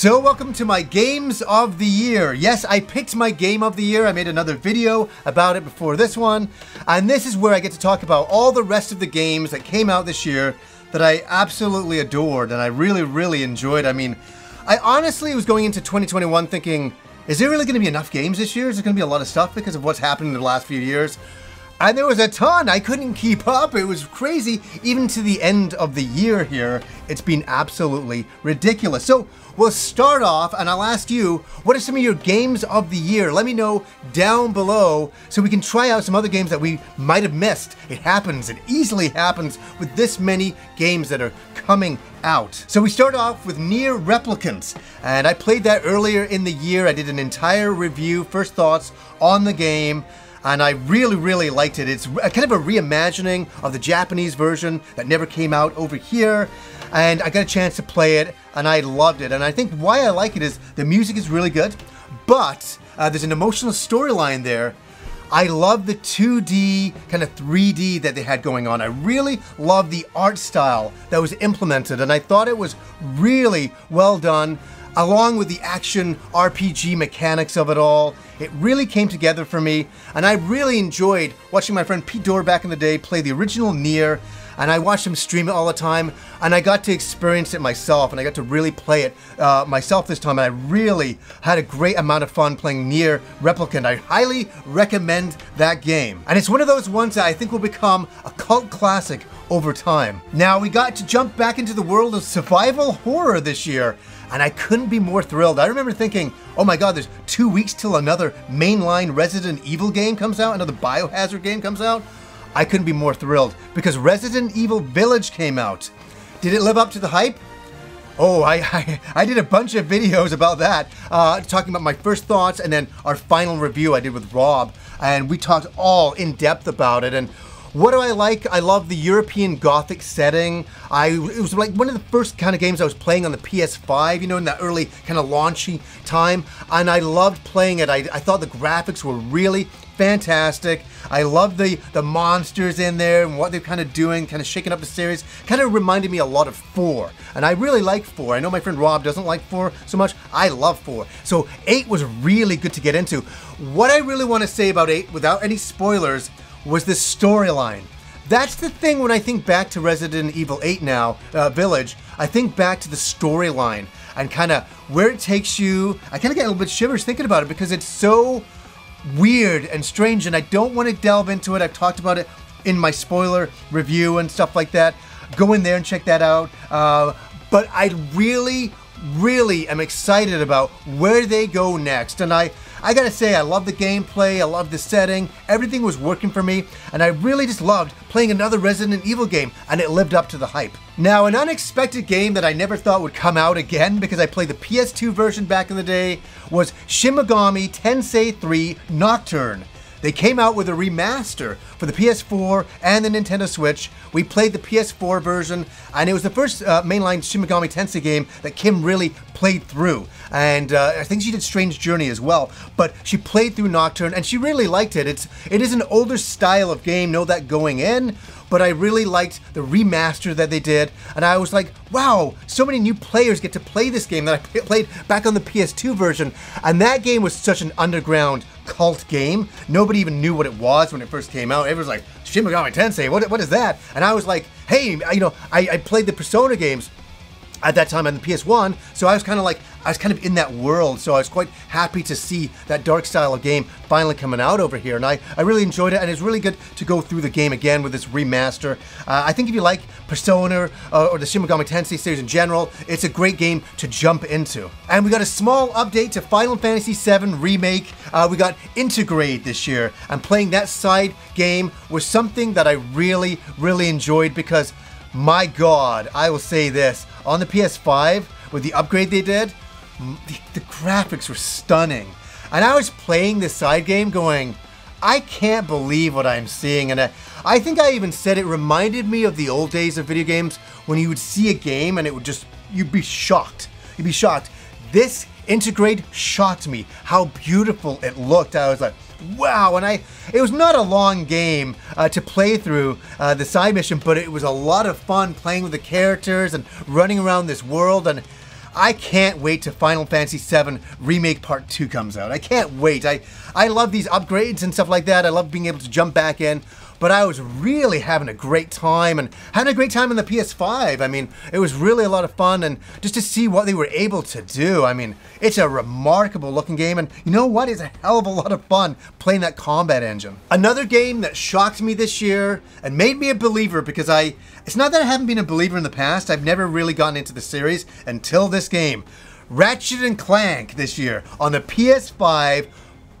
So welcome to my games of the year. Yes, I picked my game of the year. I made another video about it before this one. And this is where I get to talk about all the rest of the games that came out this year that I absolutely adored and I really, really enjoyed. I mean, I honestly was going into 2021 thinking, is there really going to be enough games this year? Is there going to be a lot of stuff because of what's happened in the last few years? And there was a ton. I couldn't keep up. It was crazy. Even to the end of the year here, it's been absolutely ridiculous. So we'll start off and I'll ask you, what are some of your games of the year? Let me know down below so we can try out some other games that we might have missed. It happens. It easily happens with this many games that are coming out. So we start off with NieR Replicants, and I played that earlier in the year. I did an entire review, first thoughts on the game and I really, really liked it. It's kind of a reimagining of the Japanese version that never came out over here, and I got a chance to play it, and I loved it. And I think why I like it is the music is really good, but uh, there's an emotional storyline there. I love the 2D, kind of 3D that they had going on. I really love the art style that was implemented, and I thought it was really well done along with the action RPG mechanics of it all. It really came together for me, and I really enjoyed watching my friend Pete Dorr back in the day play the original NieR, and I watched him stream it all the time, and I got to experience it myself, and I got to really play it uh, myself this time, and I really had a great amount of fun playing NieR Replicant. I highly recommend that game. And it's one of those ones that I think will become a cult classic over time. Now, we got to jump back into the world of survival horror this year, and I couldn't be more thrilled. I remember thinking, oh my god, there's two weeks till another mainline Resident Evil game comes out, another Biohazard game comes out. I couldn't be more thrilled because Resident Evil Village came out. Did it live up to the hype? Oh, I, I, I did a bunch of videos about that, uh, talking about my first thoughts and then our final review I did with Rob. And we talked all in depth about it. And what do I like? I love the European Gothic setting. I it was like one of the first kind of games I was playing on the PS5, you know, in that early kind of launchy time, and I loved playing it. I, I thought the graphics were really fantastic. I love the the monsters in there and what they're kind of doing, kind of shaking up the series. Kind of reminded me a lot of 4. And I really like 4. I know my friend Rob doesn't like 4 so much. I love 4. So 8 was really good to get into. What I really want to say about 8 without any spoilers was the storyline. That's the thing when I think back to Resident Evil 8 now, uh, Village, I think back to the storyline and kind of where it takes you. I kind of get a little bit shivers thinking about it because it's so weird and strange and I don't want to delve into it. I've talked about it in my spoiler review and stuff like that. Go in there and check that out. Uh, but I really, really am excited about where they go next. And I, I gotta say, I love the gameplay, I love the setting, everything was working for me, and I really just loved playing another Resident Evil game, and it lived up to the hype. Now, an unexpected game that I never thought would come out again because I played the PS2 version back in the day was Shin Megami Tensei 3 Nocturne. They came out with a remaster for the PS4 and the Nintendo Switch. We played the PS4 version, and it was the first uh, mainline Shin Megami Tensei game that Kim really played through. And uh, I think she did Strange Journey as well, but she played through Nocturne, and she really liked it. It's it is an older style of game, know that going in, but I really liked the remaster that they did, and I was like, wow, so many new players get to play this game that I played back on the PS2 version, and that game was such an underground cult game. Nobody even knew what it was when it first came out. Everyone's like, Shin Megami Tensei, what, what is that? And I was like, hey, you know, I, I played the Persona games at that time on the PS1, so I was kind of like, I was kind of in that world, so I was quite happy to see that dark style of game finally coming out over here, and I, I really enjoyed it, and it's really good to go through the game again with this remaster. Uh, I think if you like Persona uh, or the Shin Megami Tensei series in general, it's a great game to jump into. And we got a small update to Final Fantasy VII Remake. Uh, we got Intergrade this year, and playing that side game was something that I really, really enjoyed because my god, I will say this, on the PS5, with the upgrade they did, the, the, graphics were stunning. And I was playing this side game going, I can't believe what I'm seeing. And I, I think I even said it reminded me of the old days of video games when you would see a game and it would just, you'd be shocked. You'd be shocked. This Intergrade shocked me how beautiful it looked. I was like, wow. And I, it was not a long game uh, to play through uh, the side mission, but it was a lot of fun playing with the characters and running around this world. And I can't wait to Final Fantasy VII Remake Part 2 comes out. I can't wait. I, I love these upgrades and stuff like that. I love being able to jump back in but I was really having a great time and having a great time on the PS5. I mean, it was really a lot of fun and just to see what they were able to do. I mean, it's a remarkable looking game and you know what? It's a hell of a lot of fun playing that combat engine. Another game that shocked me this year and made me a believer because I, it's not that I haven't been a believer in the past, I've never really gotten into the series until this game. Ratchet and Clank this year on the PS5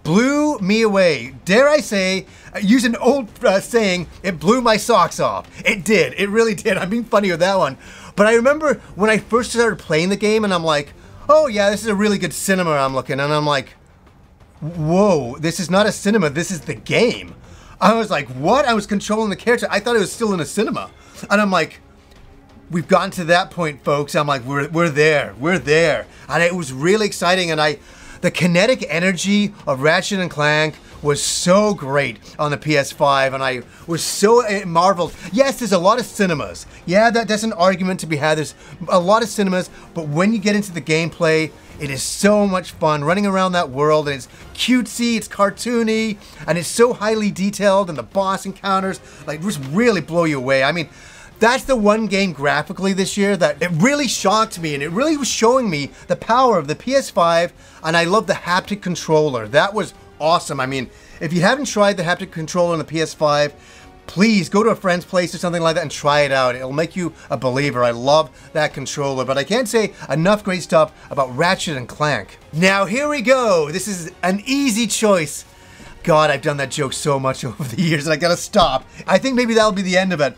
blew me away. Dare I say, uh, use an old uh, saying, it blew my socks off. It did. It really did. I'm being funny with that one. But I remember when I first started playing the game and I'm like, oh yeah, this is a really good cinema I'm looking. And I'm like, whoa, this is not a cinema. This is the game. I was like, what? I was controlling the character. I thought it was still in a cinema. And I'm like, we've gotten to that point, folks. I'm like, we're, we're there. We're there. And it was really exciting. And I, the kinetic energy of Ratchet and Clank was so great on the PS5, and I was so eh, marveled. Yes, there's a lot of cinemas. Yeah, that, that's an argument to be had. There's a lot of cinemas, but when you get into the gameplay, it is so much fun running around that world, and it's cutesy, it's cartoony, and it's so highly detailed, and the boss encounters like just really blow you away. I mean, that's the one game graphically this year that it really shocked me and it really was showing me the power of the PS5 and I love the haptic controller. That was awesome. I mean, if you haven't tried the haptic controller on the PS5, please go to a friend's place or something like that and try it out. It'll make you a believer. I love that controller, but I can't say enough great stuff about Ratchet and Clank. Now here we go. This is an easy choice. God, I've done that joke so much over the years and I gotta stop. I think maybe that'll be the end of it.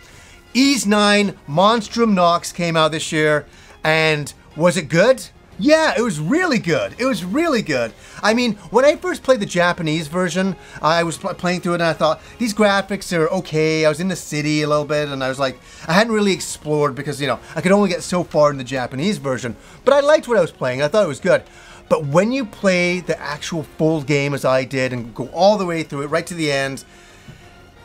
Ys 9 Monstrum Nox came out this year, and was it good? Yeah, it was really good. It was really good. I mean, when I first played the Japanese version, I was playing through it and I thought, these graphics are okay. I was in the city a little bit and I was like, I hadn't really explored because, you know, I could only get so far in the Japanese version. But I liked what I was playing. I thought it was good. But when you play the actual full game as I did and go all the way through it, right to the end,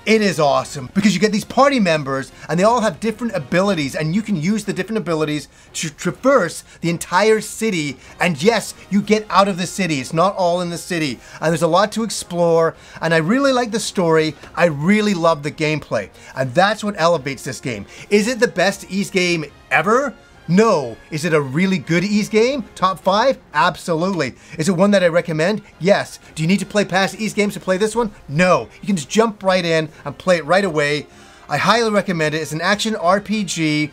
it is awesome because you get these party members and they all have different abilities and you can use the different abilities to traverse the entire city. And yes, you get out of the city. It's not all in the city. And there's a lot to explore. And I really like the story. I really love the gameplay. And that's what elevates this game. Is it the best Ys game ever? No. Is it a really good Ys game? Top five? Absolutely. Is it one that I recommend? Yes. Do you need to play past Ys games to play this one? No. You can just jump right in and play it right away. I highly recommend it. It's an action RPG,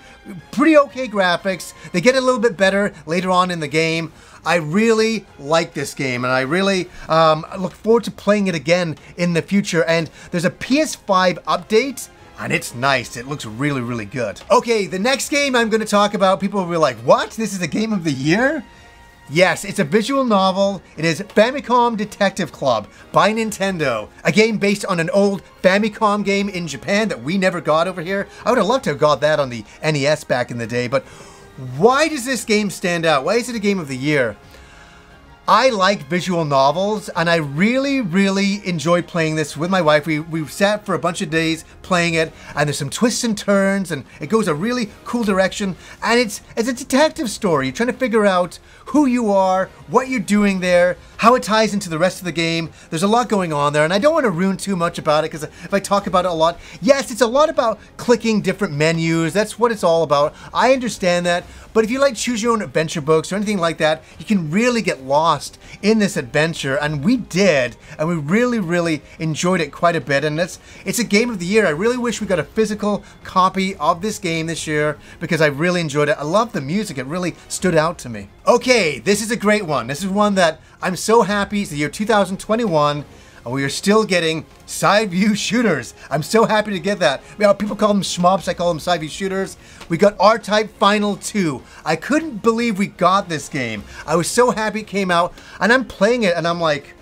pretty okay graphics. They get a little bit better later on in the game. I really like this game and I really um, look forward to playing it again in the future. And there's a PS5 update and it's nice. It looks really, really good. Okay, the next game I'm going to talk about, people will be like, what? This is a game of the year? Yes, it's a visual novel. It is Famicom Detective Club by Nintendo, a game based on an old Famicom game in Japan that we never got over here. I would have loved to have got that on the NES back in the day, but why does this game stand out? Why is it a game of the year? I like visual novels and I really, really enjoy playing this with my wife. We, we sat for a bunch of days playing it and there's some twists and turns and it goes a really cool direction and it's, it's a detective story. You're trying to figure out who you are, what you're doing there, how it ties into the rest of the game. There's a lot going on there, and I don't want to ruin too much about it because if I talk about it a lot, yes, it's a lot about clicking different menus. That's what it's all about. I understand that, but if you like choose your own adventure books or anything like that, you can really get lost in this adventure, and we did, and we really, really enjoyed it quite a bit. And it's it's a game of the year. I really wish we got a physical copy of this game this year because I really enjoyed it. I love the music; it really stood out to me. Okay, this is a great one. This is one that I'm so happy. It's the year 2021 and we are still getting side view shooters. I'm so happy to get that. You know, people call them shmups, I call them side view shooters. We got R-Type Final 2. I couldn't believe we got this game. I was so happy it came out, and I'm playing it, and I'm like,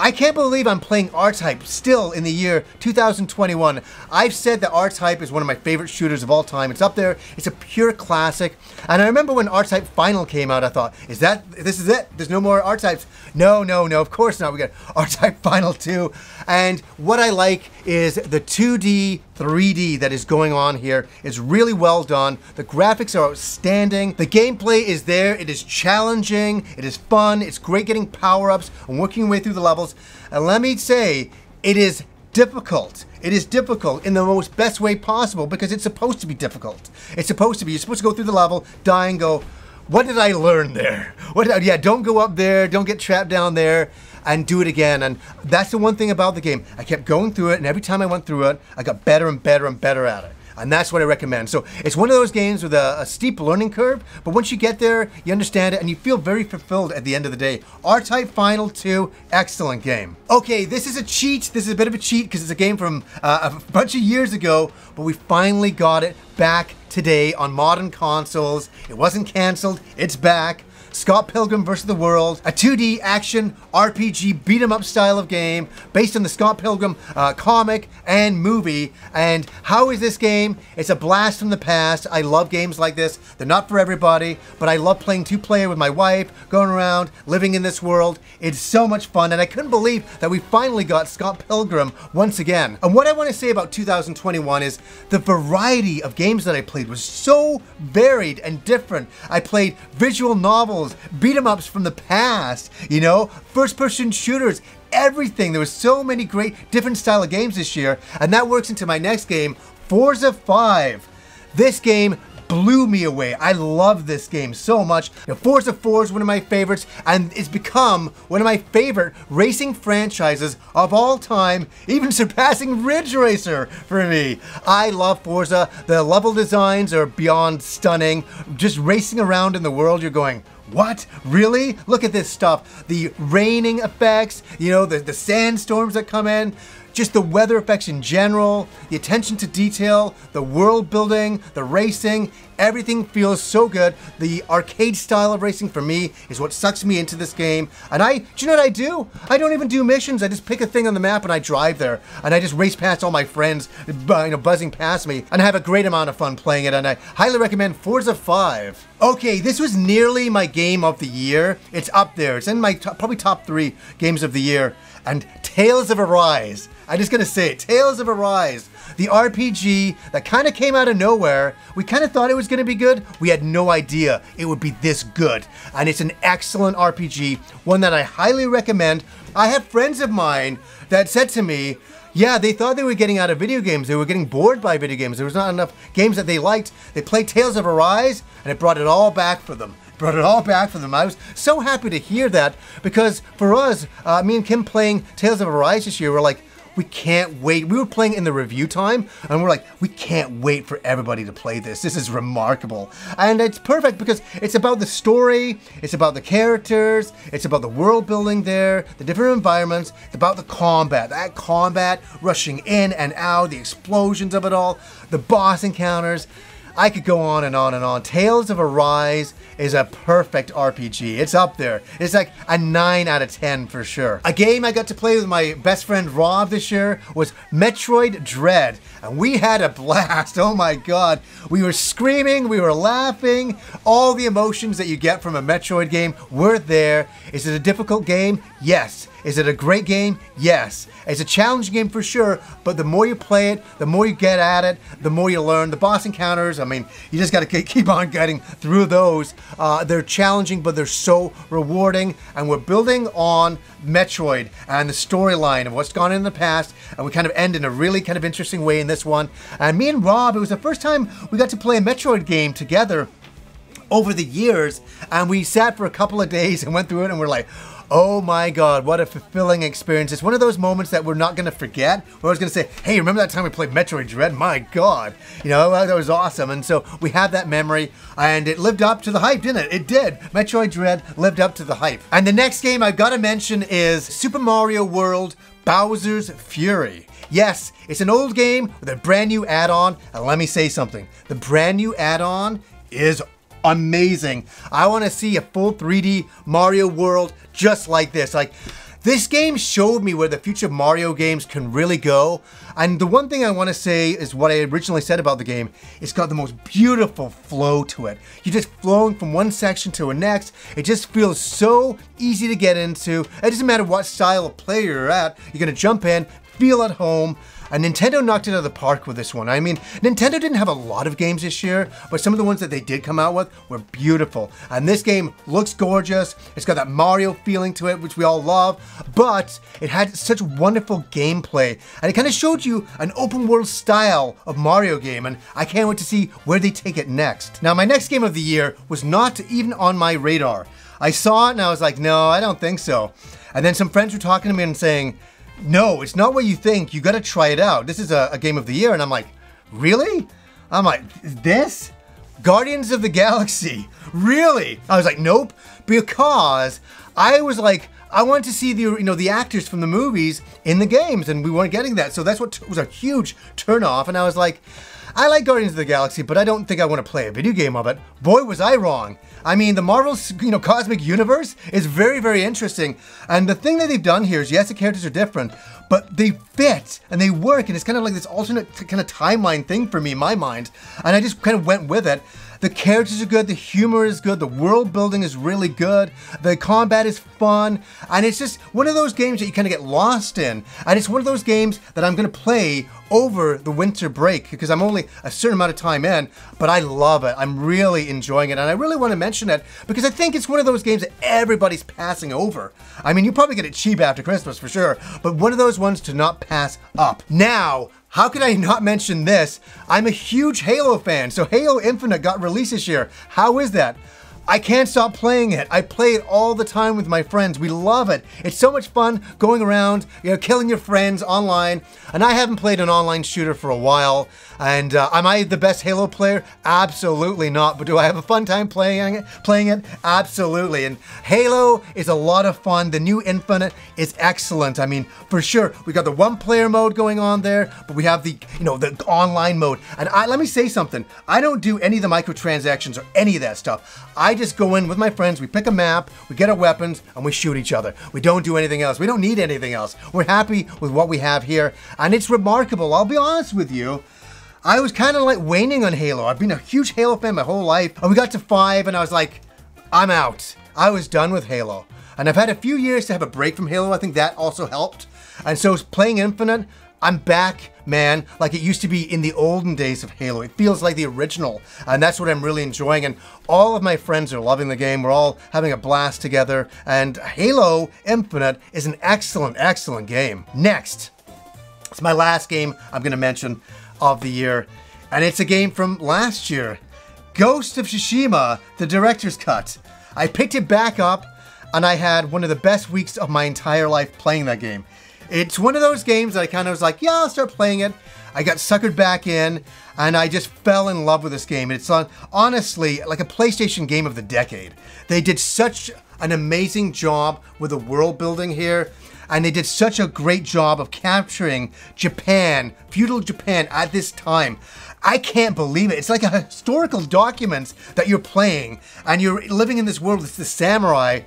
I can't believe I'm playing R-Type still in the year 2021. I've said that R-Type is one of my favorite shooters of all time. It's up there. It's a pure classic. And I remember when R-Type Final came out, I thought, is that, this is it? There's no more R-Types. No, no, no, of course not. We got R-Type Final 2. And what I like is the 2D 3D that is going on here is really well done. The graphics are outstanding. The gameplay is there. It is challenging. It is fun. It's great getting power-ups and working your way through the levels. And let me say, it is difficult. It is difficult in the most best way possible because it's supposed to be difficult. It's supposed to be. You're supposed to go through the level, die and go, what did I learn there? What I, yeah, don't go up there, don't get trapped down there and do it again. And that's the one thing about the game. I kept going through it, and every time I went through it, I got better and better and better at it. And that's what I recommend. So it's one of those games with a, a, steep learning curve, but once you get there, you understand it and you feel very fulfilled at the end of the day. R-Type Final 2, excellent game. Okay, this is a cheat. This is a bit of a cheat because it's a game from uh, a bunch of years ago, but we finally got it back today on modern consoles. It wasn't canceled, it's back. Scott Pilgrim vs. the World, a 2D action RPG beat 'em up style of game based on the Scott Pilgrim uh, comic and movie. And how is this game? It's a blast from the past. I love games like this. They're not for everybody, but I love playing two player with my wife, going around, living in this world. It's so much fun, and I couldn't believe that we finally got Scott Pilgrim once again. And what I want to say about 2021 is the variety of games that I played was so varied and different. I played visual novels, beat 'em ups from the past, you know, first person shooters, everything. There was so many great different style of games this year, and that works into my next game, Forza 5. This game blew me away. I love this game so much. You Forza 4 is one of my favorites, and it's become one of my favorite racing franchises of all time, even surpassing Ridge Racer for me. I love Forza. The level designs are beyond stunning. Just racing around in the world, you're going, what? Really? Look at this stuff. The raining effects, you know, the, the sandstorms that come in just the weather effects in general, the attention to detail, the world building, the racing, everything feels so good. The arcade style of racing for me is what sucks me into this game. And I, do you know what I do? I don't even do missions. I just pick a thing on the map and I drive there. And I just race past all my friends, you know, buzzing past me. And I have a great amount of fun playing it. And I highly recommend Forza 5. Okay, this was nearly my game of the year. It's up there. It's in my top, probably top three games of the year. And Tales of Arise I'm just gonna say it. Tales of Arise, the RPG that kind of came out of nowhere. We kind of thought it was gonna be good. We had no idea it would be this good. And it's an excellent RPG, one that I highly recommend. I have friends of mine that said to me, yeah, they thought they were getting out of video games. They were getting bored by video games. There was not enough games that they liked. They played Tales of Arise, and it brought it all back for them brought it all back for them. I was so happy to hear that because for us, uh, me and Kim playing Tales of Arise this year, we're like, we can't wait. We were playing in the review time, and we're like, we can't wait for everybody to play this. This is remarkable. And it's perfect because it's about the story, it's about the characters, it's about the world building there, the different environments, it's about the combat. That combat, rushing in and out, the explosions of it all, the boss encounters. I could go on and on and on. Tales of Arise is a perfect RPG. It's up there. It's like a 9 out of 10 for sure. A game I got to play with my best friend Rob this year was Metroid Dread. And we had a blast. Oh my god. We were screaming, we were laughing. All the emotions that you get from a Metroid game were there. Is it a difficult game? Yes. Is it a great game? Yes. It's a challenging game for sure, but the more you play it, the more you get at it, the more you learn. The boss encounters, I mean, you just got to keep on getting through those. Uh, they're challenging, but they're so rewarding, and we're building on Metroid and the storyline of what's gone in the past, and we kind of end in a really kind of interesting way in this one. And me and Rob, it was the first time we got to play a Metroid game together over the years, and we sat for a couple of days and went through it, and we're like, Oh my God, what a fulfilling experience. It's one of those moments that we're not gonna forget. We're always gonna say, hey, remember that time we played Metroid Dread? My God, you know, that was awesome. And so we have that memory and it lived up to the hype, didn't it? It did. Metroid Dread lived up to the hype. And the next game I've gotta mention is Super Mario World Bowser's Fury. Yes, it's an old game with a brand new add-on, and let me say something. The brand new add-on is amazing. I want to see a full 3D Mario world just like this. Like, This game showed me where the future Mario games can really go. And the one thing I want to say is what I originally said about the game. It's got the most beautiful flow to it. You're just flowing from one section to the next. It just feels so easy to get into. It doesn't matter what style of player you're at. You're going to jump in, feel at home. And Nintendo knocked it out of the park with this one. I mean, Nintendo didn't have a lot of games this year, but some of the ones that they did come out with were beautiful. And this game looks gorgeous. It's got that Mario feeling to it, which we all love, but it had such wonderful gameplay. And it kind of showed you an open world style of Mario game, and I can't wait to see where they take it next. Now, my next game of the year was not even on my radar. I saw it and I was like, no, I don't think so. And then some friends were talking to me and saying, no, it's not what you think. You got to try it out. This is a, a, game of the year. And I'm like, really? I'm like, this? Guardians of the Galaxy. Really? I was like, nope. Because I was like, I wanted to see the you know the actors from the movies in the games, and we weren't getting that. So that's what was a huge turnoff. And I was like, I like Guardians of the Galaxy, but I don't think I want to play a video game of it. Boy, was I wrong. I mean, the Marvel, you know, cosmic universe is very, very interesting. And the thing that they've done here is, yes, the characters are different, but they fit and they work. And it's kind of like this alternate kind of timeline thing for me in my mind. And I just kind of went with it. The characters are good, the humor is good, the world building is really good, the combat is fun, and it's just one of those games that you kind of get lost in. And it's one of those games that I'm going to play over the winter break because I'm only a certain amount of time in, but I love it. I'm really enjoying it, and I really want to mention it because I think it's one of those games that everybody's passing over. I mean, you probably get it cheap after Christmas for sure, but one of those ones to not pass up. Now, how could I not mention this? I'm a huge Halo fan, so Halo Infinite got released this year. How is that? I can't stop playing it. I play it all the time with my friends. We love it. It's so much fun going around, you know, killing your friends online. And I haven't played an online shooter for a while. And uh, am I the best Halo player? Absolutely not. But do I have a fun time playing it? Playing it? Absolutely. And Halo is a lot of fun. The new Infinite is excellent. I mean, for sure, we got the one-player mode going on there, but we have the you know the online mode. And I, let me say something. I don't do any of the microtransactions or any of that stuff. I just go in with my friends. We pick a map, we get our weapons, and we shoot each other. We don't do anything else. We don't need anything else. We're happy with what we have here, and it's remarkable. I'll be honest with you. I was kind of like waning on Halo. I've been a huge Halo fan my whole life. And we got to five and I was like, I'm out. I was done with Halo. And I've had a few years to have a break from Halo. I think that also helped. And so playing Infinite, I'm back, man, like it used to be in the olden days of Halo. It feels like the original, and that's what I'm really enjoying. And all of my friends are loving the game. We're all having a blast together, and Halo Infinite is an excellent, excellent game. Next, it's my last game I'm going to mention of the year, and it's a game from last year Ghost of Tsushima, the director's cut. I picked it back up, and I had one of the best weeks of my entire life playing that game. It's one of those games that I kind of was like, yeah, I'll start playing it. I got suckered back in, and I just fell in love with this game. It's on, honestly like a PlayStation game of the decade. They did such an amazing job with the world building here and they did such a great job of capturing Japan, feudal Japan at this time. I can't believe it. It's like a historical document that you're playing, and you're living in this world with the samurai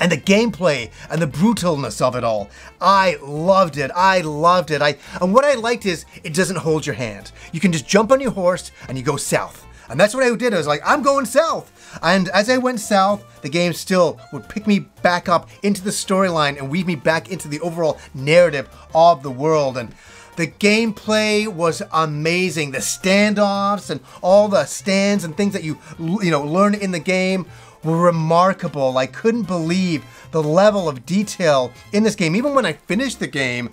and the gameplay and the brutalness of it all. I loved it. I loved it. I and what I liked is it doesn't hold your hand. You can just jump on your horse and you go south. And that's what I did. I was like, I'm going south. And as I went south, the game still would pick me back up into the storyline and weave me back into the overall narrative of the world. And the gameplay was amazing. The standoffs and all the stands and things that you you know learn in the game were remarkable. I couldn't believe the level of detail in this game. Even when I finished the game,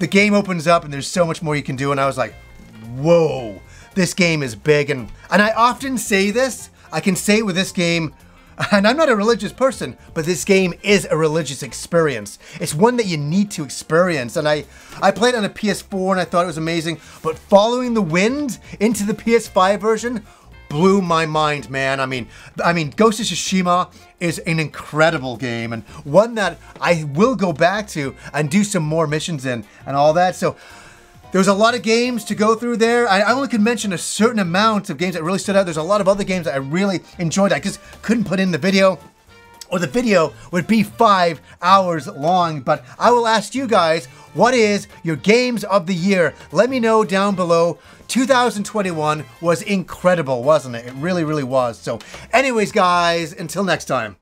the game opens up and there's so much more you can do and I was like, "Whoa." This game is big and and I often say this I can say with this game, and I'm not a religious person, but this game is a religious experience. It's one that you need to experience. And I, I played on a PS4 and I thought it was amazing, but following the wind into the PS5 version blew my mind, man. I mean, I mean, Ghost of Tsushima is an incredible game and one that I will go back to and do some more missions in and all that. So there was a lot of games to go through there. I, I only could mention a certain amount of games that really stood out. There's a lot of other games that I really enjoyed. I just couldn't put in the video. or the video would be five hours long. But I will ask you guys, what is your games of the year? Let me know down below. 2021 was incredible, wasn't it? It really, really was. So anyways, guys, until next time.